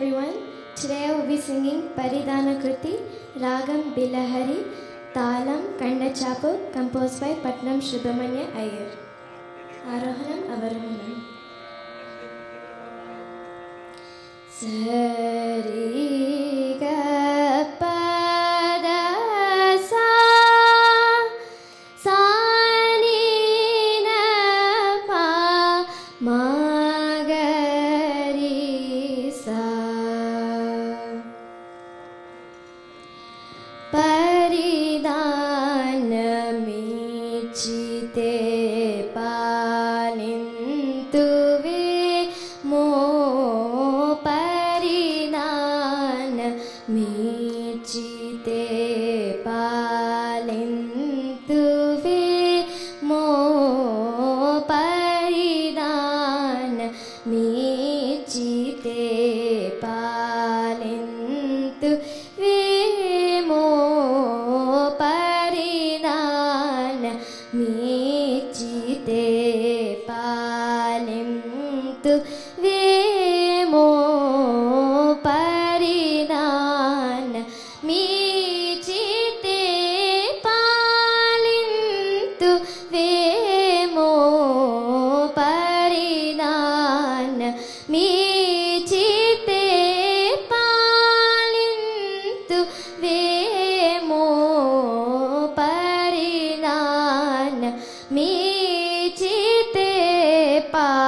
everyone. Today I will be singing Paridana Kruti, Ragam Bilahari, Talam Chapu, composed by Patnam Shubhamanya Iyer. Arohanam Avarohanam. Sari. िते पालिन्तु विमो परिदान, परिनान् चिते पालिन्तु Bye.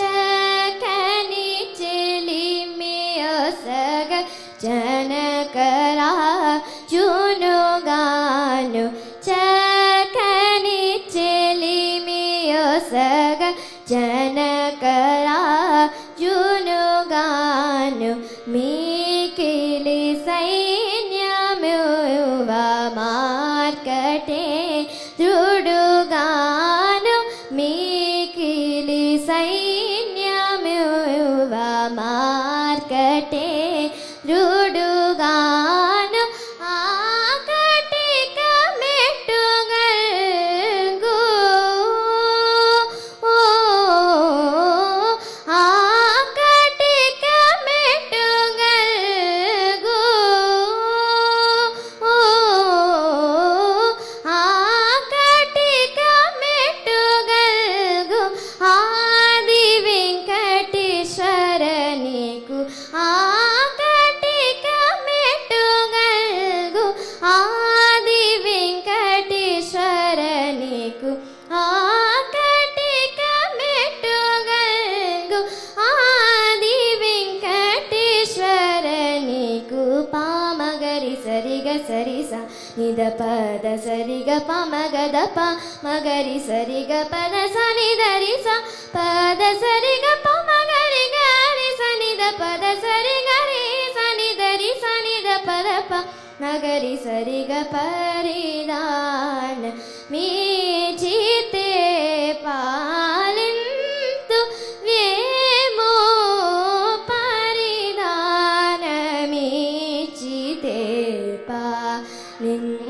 चैनी chilli मियो सग जन करा जूनू गानू चैनी നിധപദ സരി ഗ പ പ മകരി സരി ഗ പദ പദ സരി ഗ ഗരി സനി പദ സരി ഗരി സനി പദ പ മകരി സരി ഗ പരിദാന മീ ചീത്ത mình